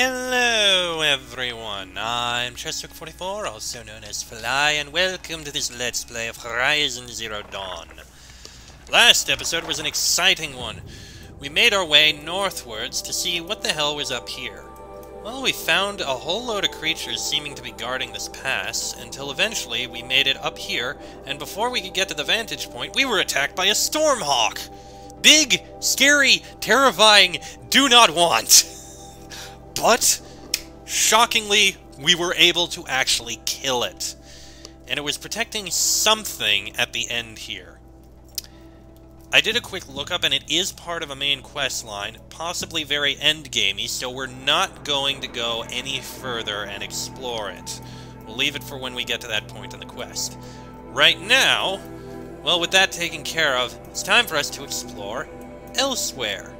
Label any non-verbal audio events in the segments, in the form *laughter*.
Hello everyone, I'm Chessrook44, also known as Fly, and welcome to this Let's Play of Horizon Zero Dawn. Last episode was an exciting one. We made our way northwards to see what the hell was up here. Well, we found a whole load of creatures seeming to be guarding this pass, until eventually we made it up here, and before we could get to the vantage point, we were attacked by a Stormhawk! Big, scary, terrifying, do not want! *laughs* But, shockingly, we were able to actually kill it. And it was protecting something at the end here. I did a quick lookup, and it is part of a main quest line, possibly very endgamey, so we're not going to go any further and explore it. We'll leave it for when we get to that point in the quest. Right now, well, with that taken care of, it's time for us to explore elsewhere.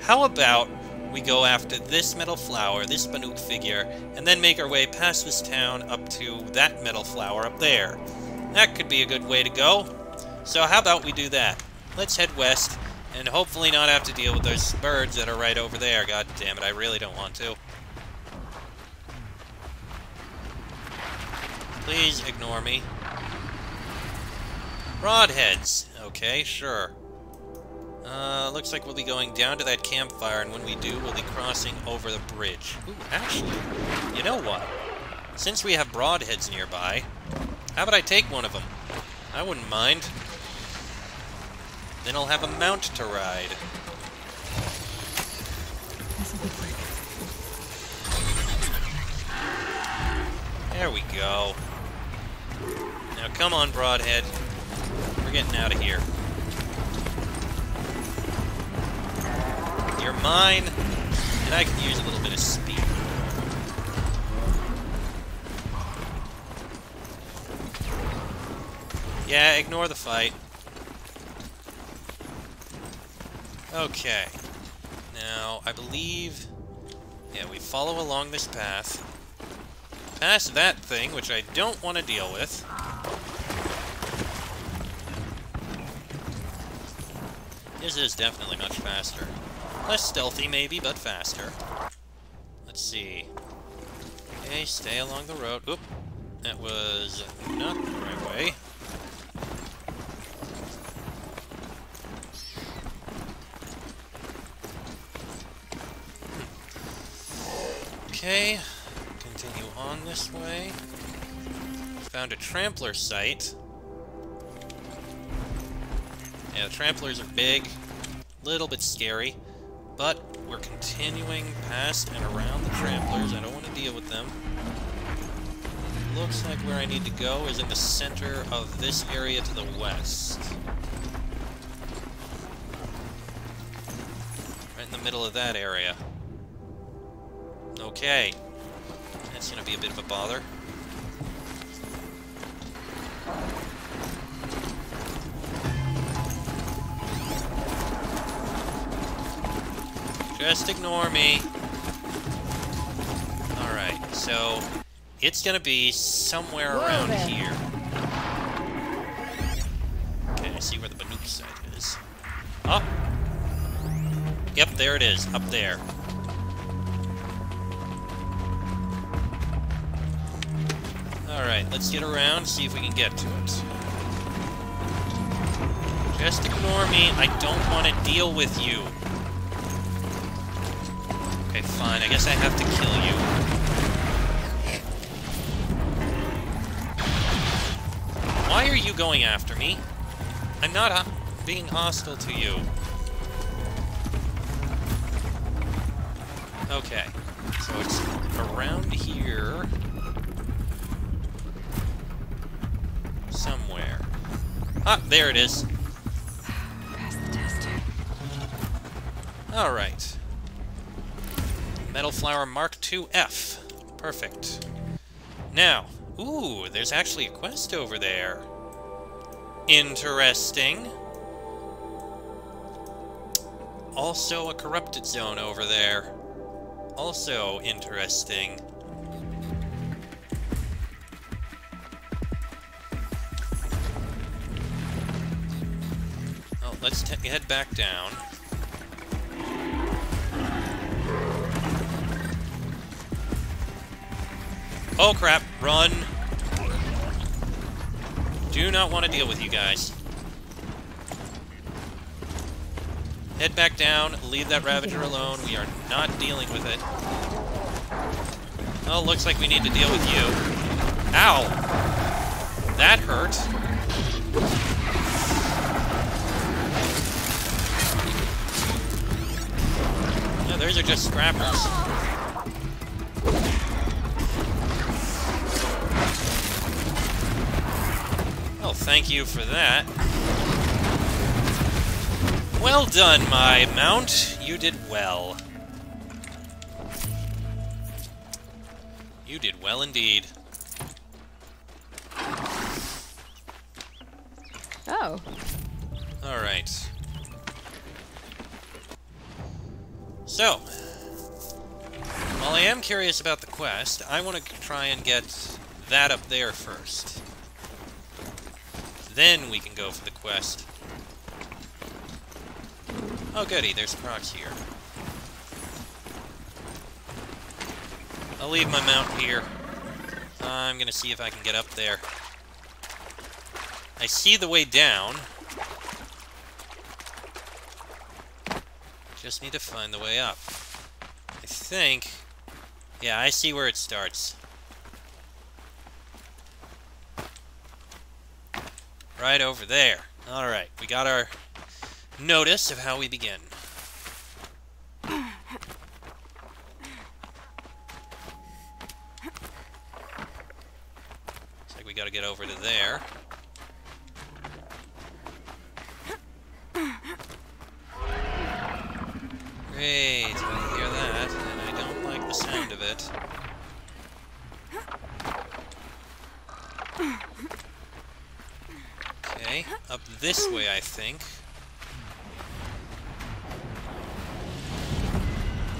How about we go after this metal flower, this Banuk figure, and then make our way past this town up to that metal flower up there. That could be a good way to go. So how about we do that? Let's head west, and hopefully not have to deal with those birds that are right over there. God damn it, I really don't want to. Please ignore me. Broadheads. Okay, sure. Uh, looks like we'll be going down to that campfire, and when we do, we'll be crossing over the bridge. Ooh, actually, you know what? Since we have broadheads nearby, how about I take one of them? I wouldn't mind. Then I'll have a mount to ride. There we go. Now come on, Broadhead. We're getting out of here. Mine, and I can use a little bit of speed. Yeah, ignore the fight. Okay. Now, I believe... Yeah, we follow along this path. Past that thing, which I don't want to deal with. This is definitely much faster. Less stealthy, maybe, but faster. Let's see. Okay, stay along the road. Oop. That was not the right way. Okay, continue on this way. Found a trampler site. Yeah, the tramplers are big, little bit scary, but we're continuing past and around the tramplers. I don't want to deal with them. Looks like where I need to go is in the center of this area to the west. Right in the middle of that area. Okay. That's gonna be a bit of a bother. Just ignore me. Alright, so it's gonna be somewhere around here. Okay, I see where the Banuk site is. Oh! Yep, there it is, up there. Alright, let's get around, see if we can get to it. Just ignore me, I don't want to deal with you. Okay, fine. I guess I have to kill you. Why are you going after me? I'm not uh, being hostile to you. Okay. So it's around here. Somewhere. Ah, there it is. Alright. Metal Flower Mark II F. Perfect. Now, ooh, there's actually a quest over there. Interesting. Also a corrupted zone over there. Also interesting. Oh, let's head back down. Oh crap, run! Do not want to deal with you guys. Head back down, leave that Ravager alone. We are not dealing with it. Oh, looks like we need to deal with you. Ow! That hurt. Yeah, those are just scrappers. Thank you for that. Well done, my mount. You did well. You did well indeed. Oh. Alright. So, while I am curious about the quest, I want to try and get that up there first. Then we can go for the quest. Oh goody, there's Crocs here. I'll leave my mount here. I'm gonna see if I can get up there. I see the way down. Just need to find the way up. I think... Yeah, I see where it starts. Right over there. Alright, we got our notice of how we begin. Looks like we gotta get over to there. Great, I hear that, and I don't like the sound of it. Okay, up this way, I think.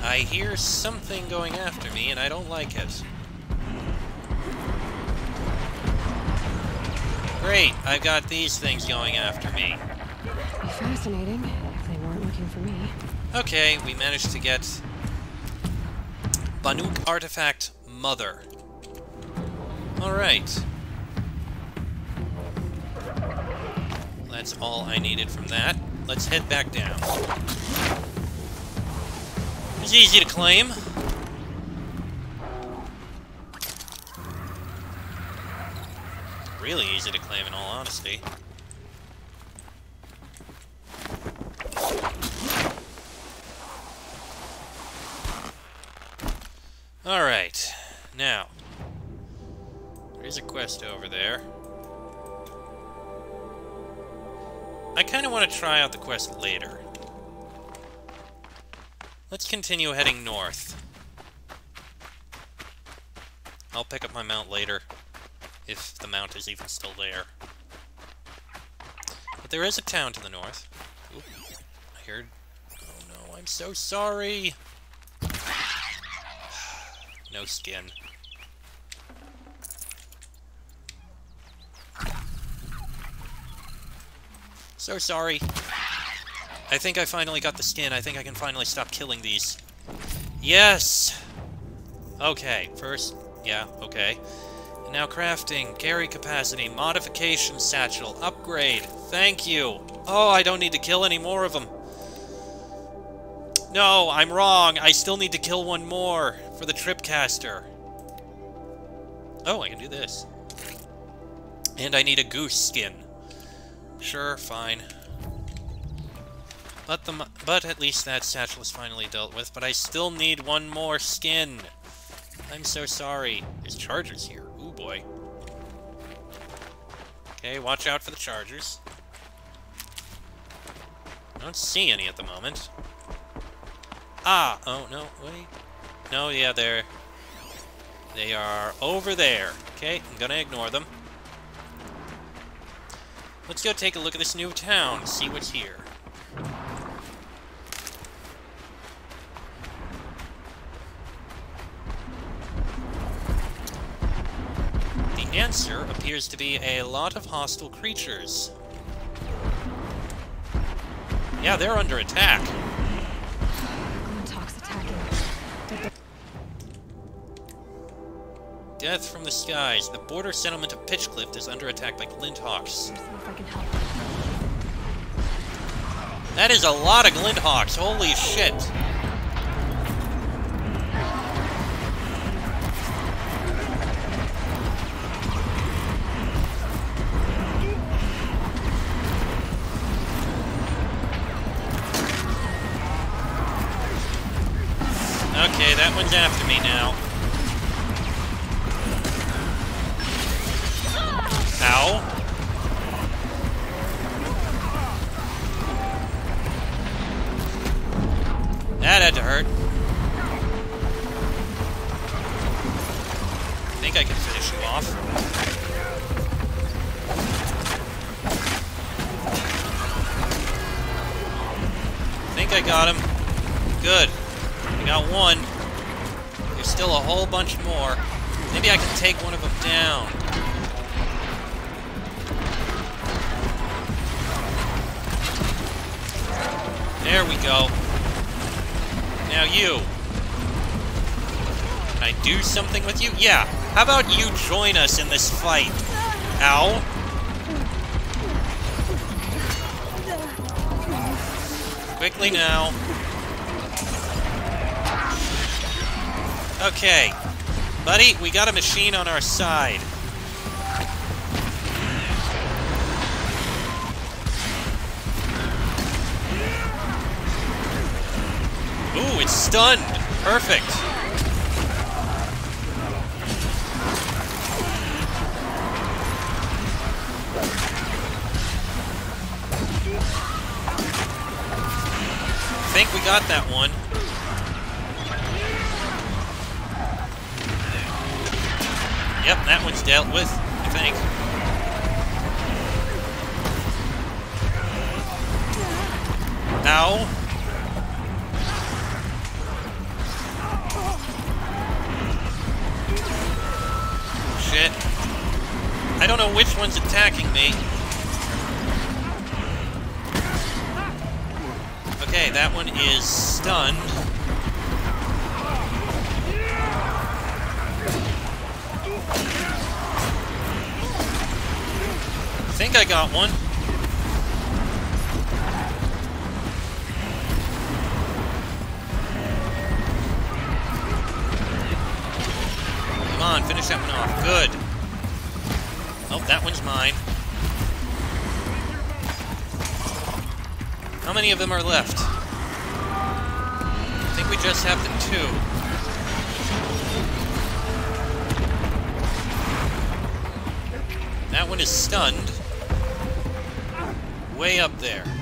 I hear something going after me, and I don't like it. Great, I've got these things going after me. Be fascinating if they weren't looking for me. Okay, we managed to get Banuk Artifact Mother. Alright. That's all I needed from that. Let's head back down. It's easy to claim. Really easy to claim, in all honesty. Alright, now, there's a quest over there. I kind of want to try out the quest later. Let's continue heading north. I'll pick up my mount later, if the mount is even still there. But there is a town to the north. Oop, I heard... Oh no, I'm so sorry! *sighs* no skin. So sorry. I think I finally got the skin. I think I can finally stop killing these. Yes! Okay, first... Yeah, okay. Now crafting, carry capacity, modification satchel, upgrade. Thank you! Oh, I don't need to kill any more of them. No, I'm wrong. I still need to kill one more for the tripcaster. Oh, I can do this. And I need a goose skin. Sure, fine. But the but at least that satchel is finally dealt with. But I still need one more skin. I'm so sorry. There's chargers here. Ooh boy. Okay, watch out for the chargers. I don't see any at the moment. Ah! Oh, no, wait. No, yeah, they're... They are over there. Okay, I'm gonna ignore them. Let's go take a look at this new town, see what's here. The answer appears to be a lot of hostile creatures. Yeah, they're under attack. Death from the skies. The border settlement of Pitchcliff is under attack by Glinthawks. See if I can help. That is a lot of Glinthawks. Holy shit. Okay, that one's after me now. There we go. Now you. Can I do something with you? Yeah. How about you join us in this fight? Ow. Quickly now. Okay. Buddy, we got a machine on our side. Stunned. Perfect. I think we got that one. Yep, that one's dealt with, I think. Ow. I don't know which one's attacking me. Okay, that one is stunned. I think I got one. Come on, finish that one off. Good. One's mine. How many of them are left? I think we just have the two. That one is stunned. Way up there.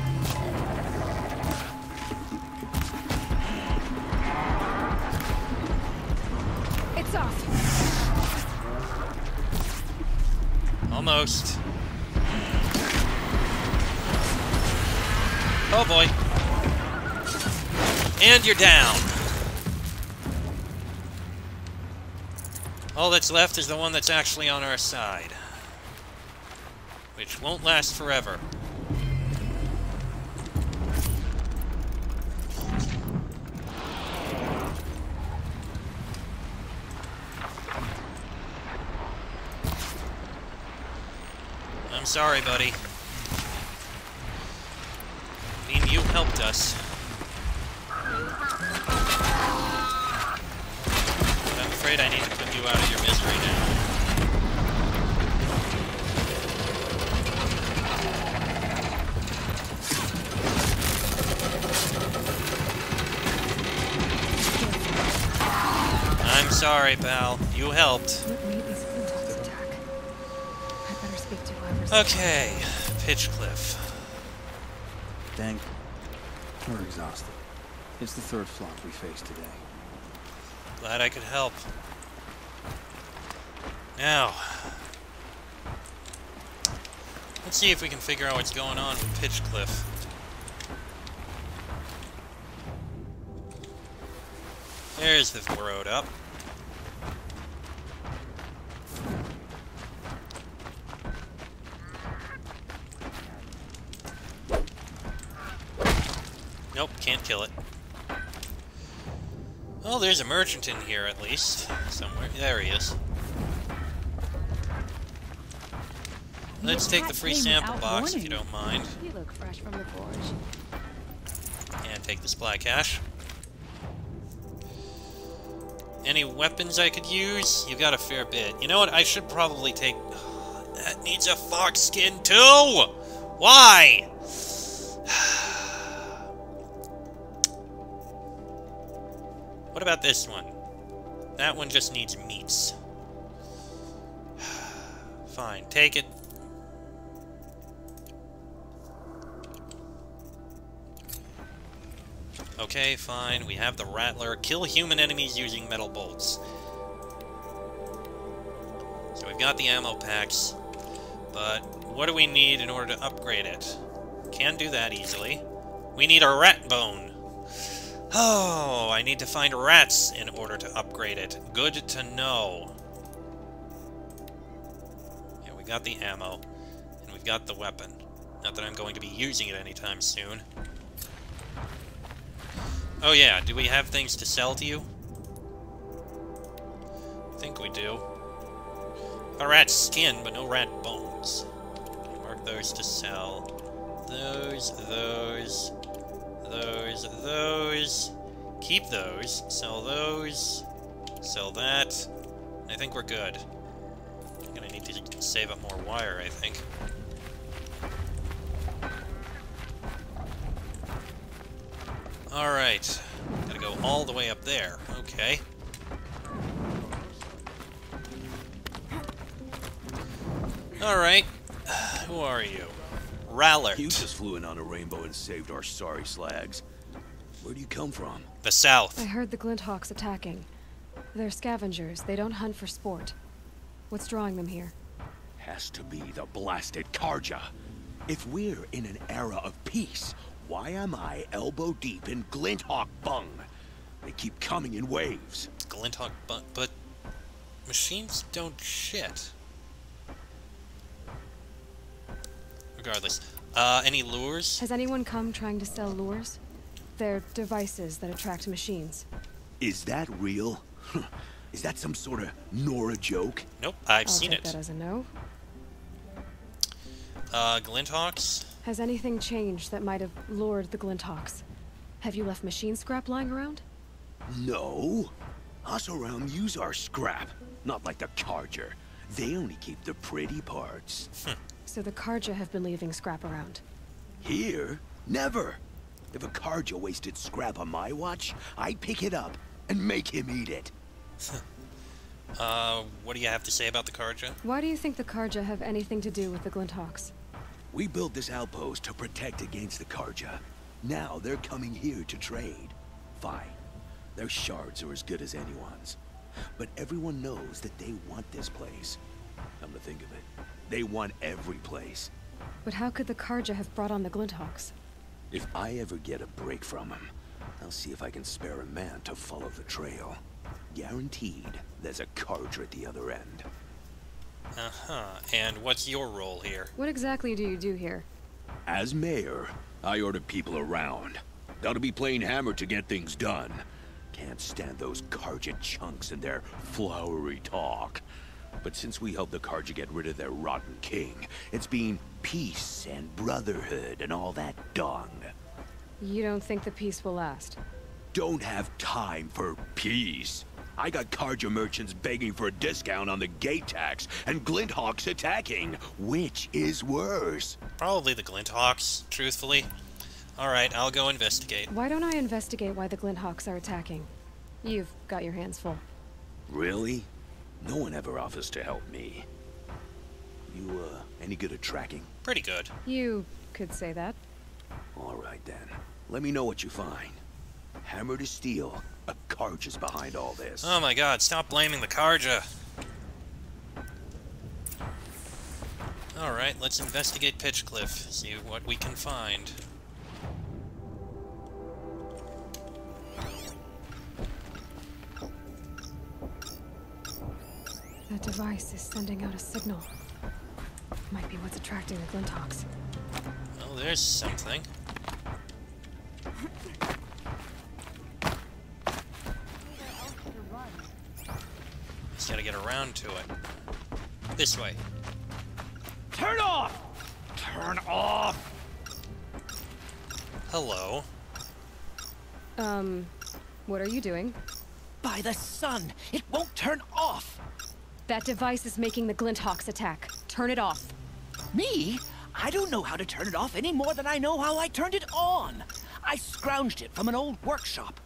Almost. Oh boy. And you're down. All that's left is the one that's actually on our side. Which won't last forever. I'm sorry, buddy. I mean, you helped us. But I'm afraid I need to put you out of your misery now. I'm sorry, pal. You helped. Speak pitch cliff. Okay, Pitchcliff. Dang. We're exhausted. It's the third flop we faced today. Glad I could help. Now, let's see if we can figure out what's going on with Pitchcliff. There's the road up. Nope, can't kill it. Well, there's a merchant in here, at least. Somewhere. There he is. Let's take the free sample box, if you don't mind. And take this black ash. Any weapons I could use? You've got a fair bit. You know what? I should probably take... *sighs* That needs a fox skin, too! Why? About this one? That one just needs meats. *sighs* Fine, take it. Okay, fine. We have the Rattler. Kill human enemies using metal bolts. So we've got the ammo packs. But what do we need in order to upgrade it? Can do that easily. We need a rat bone. Oh, I need to find rats in order to upgrade it. Good to know. Yeah, we got the ammo. And we've got the weapon. Not that I'm going to be using it anytime soon. Oh yeah, do we have things to sell to you? I think we do. A rat skin, but no rat bones. Mark those to sell. Those, those, those, those. Keep those. Sell those. Sell that. I think we're good. I'm gonna need to save up more wire, I think. Alright. Gotta go all the way up there. Okay. Alright. *sighs* Who are you? Rallert. You just flew in on a rainbow and saved our sorry slags. Where do you come from? The South. I heard the Glinthawks attacking. They're scavengers. They don't hunt for sport. What's drawing them here? Has to be the blasted Carja. If we're in an era of peace, why am I elbow deep in Glinthawk Bung? They keep coming in waves. Glinthawk, but, but machines don't shit. Regardless, uh, any lures? Has anyone come trying to sell lures? They're devices that attract machines. Is that real? *laughs* Is that some sort of Nora joke? Nope, I've I'll seen take it. that as a no. Uh, Glinthawks? Has anything changed that might have lured the Glinthawks? Have you left machine scrap lying around? No. Us around use our scrap. Not like the Carja. They only keep the pretty parts. So the Carja have been leaving scrap around. Here? Never. If a Carja wasted scrap on my watch, I'd pick it up and make him eat it. *laughs* Uh, what do you have to say about the Carja? Why do you think the Carja have anything to do with the Glinthawks? We built this outpost to protect against the Carja. Now they're coming here to trade. Fine. Their shards are as good as anyone's. But everyone knows that they want this place. Come to think of it, they want every place. But how could the Carja have brought on the Glinthawks? If I ever get a break from him, I'll see if I can spare a man to follow the trail. Guaranteed, there's a Carja at the other end. Uh-huh, and what's your role here? What exactly do you do here? As mayor, I order people around. Gotta be playing hammer to get things done. Can't stand those Carja chunks and their flowery talk. But since we helped the Carja get rid of their rotten king, it's been peace and brotherhood and all that dung. You don't think the peace will last? Don't have time for peace. I got Carja merchants begging for a discount on the gate tax, and Glinthawks attacking. Which is worse? Probably the Glinthawks, truthfully. Alright, I'll go investigate. Why don't I investigate why the Glinthawks are attacking? You've got your hands full. Really? No one ever offers to help me. You, uh, any good at tracking? Pretty good. You could say that. All right, then. Let me know what you find. Hammer to steel, a Karj is behind all this. Oh my god, stop blaming the Carja! Alright, let's investigate Pitchcliff, see what we can find. That device is sending out a signal. Might be what's attracting the Glinthawks. Oh, there's something. Just gotta get around to it. This way. Turn off! Turn off! Hello. Um, what are you doing? By the sun, it won't turn off! That device is making the Glinthawks attack. Turn it off. Me? I don't know how to turn it off any more than I know how I turned it on. I scrounged it from an old workshop.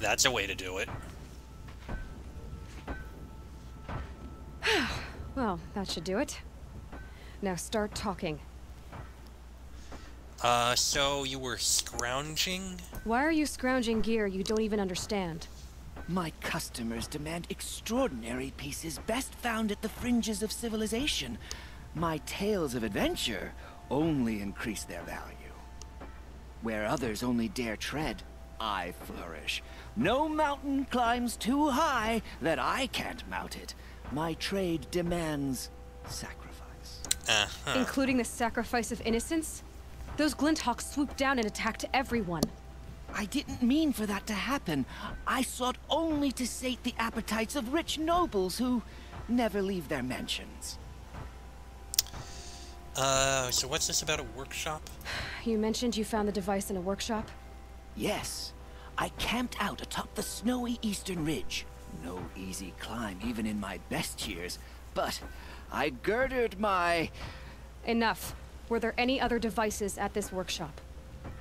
That's a way to do it. *sighs* Well, that should do it. Now start talking. Uh, so you were scrounging? Why are you scrounging gear you don't even understand? My customers demand extraordinary pieces best found at the fringes of civilization. My tales of adventure only increase their value. Where others only dare tread, I flourish. No mountain climbs too high that I can't mount it. My trade demands sacrifice. Uh-huh. Including the sacrifice of innocence? Those Glinthawks swooped down and attacked everyone. I didn't mean for that to happen. I sought only to sate the appetites of rich nobles who never leave their mansions. Uh, so what's this about a workshop? You mentioned you found the device in a workshop? Yes, I camped out atop the snowy eastern ridge. No easy climb, even in my best years. But I girded my Enough. Were there any other devices at this workshop?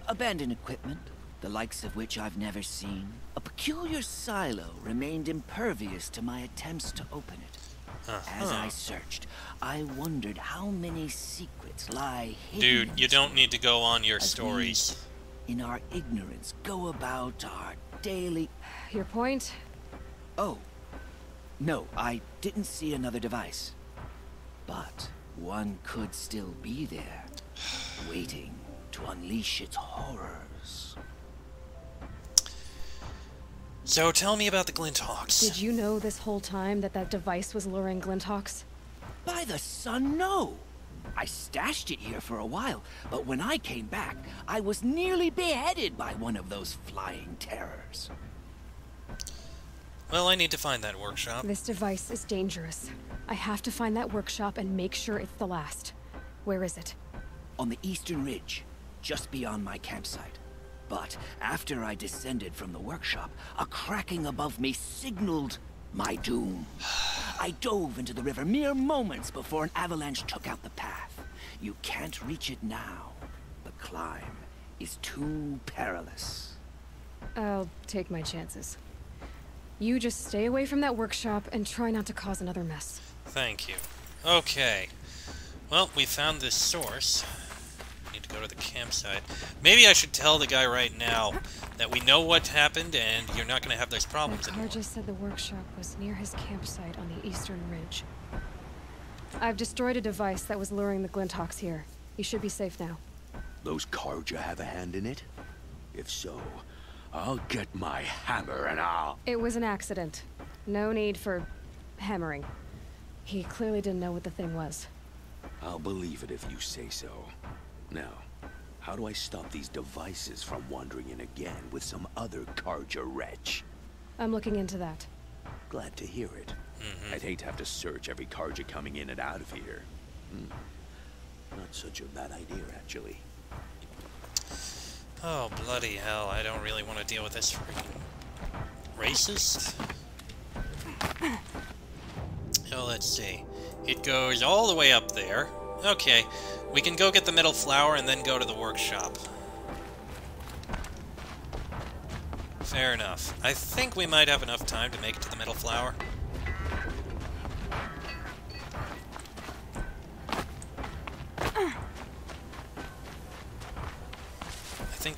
abandoned equipment, the likes of which I've never seen. A peculiar silo remained impervious to my attempts to open it. As uh-huh. I searched, I wondered how many secrets lie hidden. Dude, you don't need to go on your As we- stories. in our ignorance, go about our daily. Your point? Oh, no, I didn't see another device. But one could still be there, waiting to unleash its horrors. So tell me about the Glinthawks. Did you know this whole time that that device was luring Glinthawks? By the sun, no! I stashed it here for a while, but when I came back, I was nearly beheaded by one of those flying terrors. Well, I need to find that workshop. This device is dangerous. I have to find that workshop and make sure it's the last. Where is it? on the eastern ridge, just beyond my campsite. But after I descended from the workshop, a cracking above me signaled my doom. I dove into the river mere moments before an avalanche took out the path. You can't reach it now. The climb is too perilous. I'll take my chances. You just stay away from that workshop and try not to cause another mess. Thank you. Okay. Well, we found this source. Need to go to the campsite. Maybe I should tell the guy right now that we know what happened and you're not going to have those problems anymore. just said the workshop was near his campsite on the eastern ridge. I've destroyed a device that was luring the Glinthawks here. You should be safe now. Those Carja have a hand in it? If so, I'll get my hammer and I'll... It was an accident. No need for hammering. He clearly didn't know what the thing was. I'll believe it if you say so. Now, how do I stop these devices from wandering in again with some other Carja wretch? I'm looking into that. Glad to hear it. I'd hate to have to search every Carja coming in and out of here. Hmm. Not such a bad idea, actually. Oh, bloody hell. I don't really want to deal with this freaking racist. Oh, let's see. It goes all the way up there. Okay, we can go get the metal flower and then go to the workshop. Fair enough. I think we might have enough time to make it to the metal flower.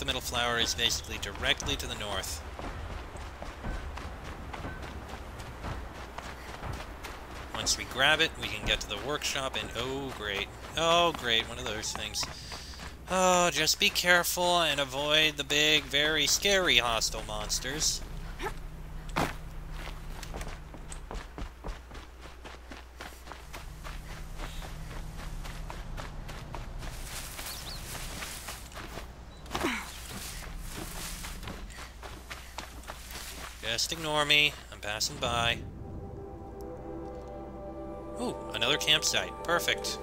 The metal flower is basically directly to the north. Once we grab it, we can get to the workshop and oh great. Oh great, one of those things. Oh, just be careful and avoid the big, very scary hostile monsters. Just ignore me. I'm passing by. Ooh, another campsite. Perfect.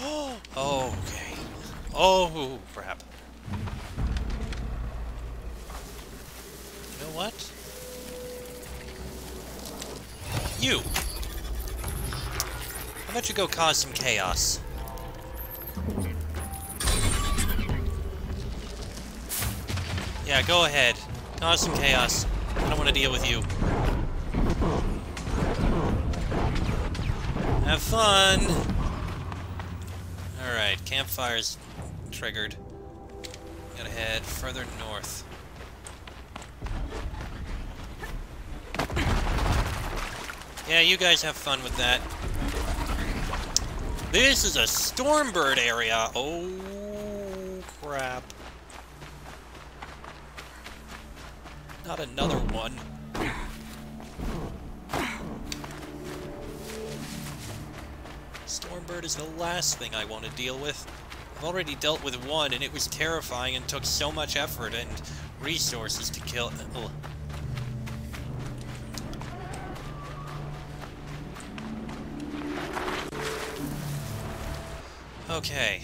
Oh, *gasps* okay. Oh, crap. You know what? You! How about you go cause some chaos? Yeah, go ahead. Cause some chaos. I don't want to deal with you. Have fun! Alright, campfire's triggered. Gotta head further north. Yeah, you guys have fun with that. This is a Stormbird area! Oh, crap. Not another one. Stormbird is the last thing I want to deal with. I've already dealt with one, and it was terrifying and took so much effort and resources to kill. Ugh. Okay.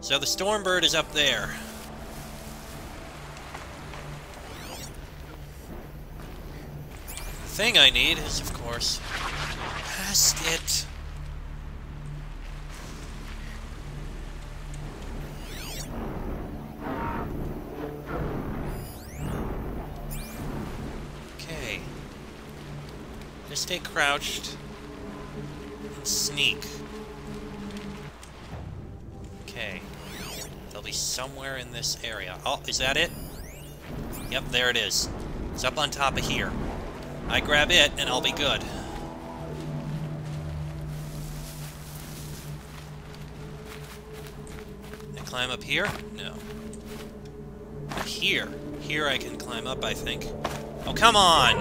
So the Stormbird is up there. Thing I need is, of course, past it. Okay. Just stay crouched. And sneak. Okay. They'll be somewhere in this area. Oh, is that it? Yep, there it is. It's up on top of here. I grab it, and I'll be good. I climb up here? No. Here. Here I can climb up, I think. Oh, come on!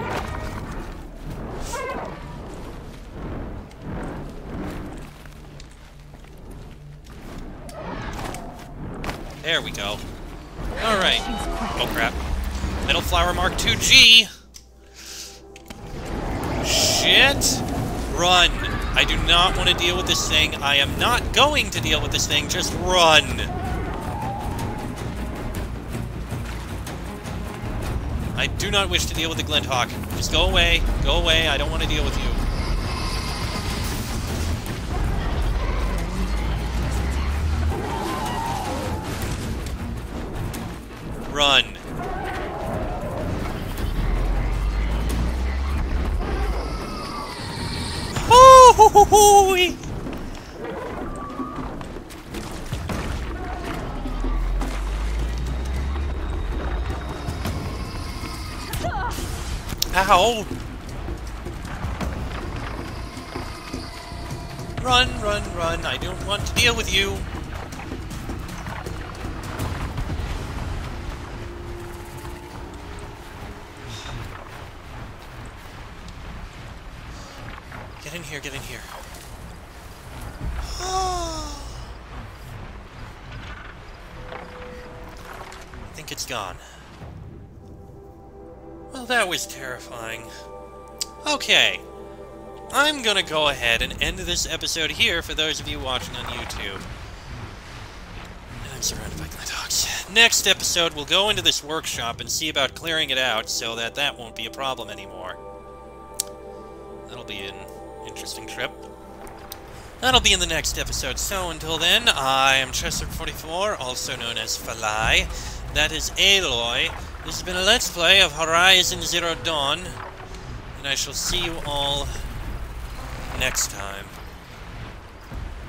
There we go. Alright. Oh, crap. Metal Flower Mark 2G! Run! I do not want to deal with this thing. I am not going to deal with this thing. Just run! I do not wish to deal with the Glinthawk. Just go away. Go away. I don't want to deal with you. Ow! Run, run, run. I don't want to deal with you. Get in here, get in here. *sighs* I think it's gone. Well, that was terrifying. Okay. I'm gonna go ahead and end this episode here for those of you watching on YouTube. I'm surrounded by Glinthawks. Next episode, we'll go into this workshop and see about clearing it out so that that won't be a problem anymore. That'll be an interesting trip. That'll be in the next episode. So until then, I am Chessrook44, also known as Falai. That is Aloy. This has been a Let's Play of Horizon Zero Dawn. And I shall see you all next time.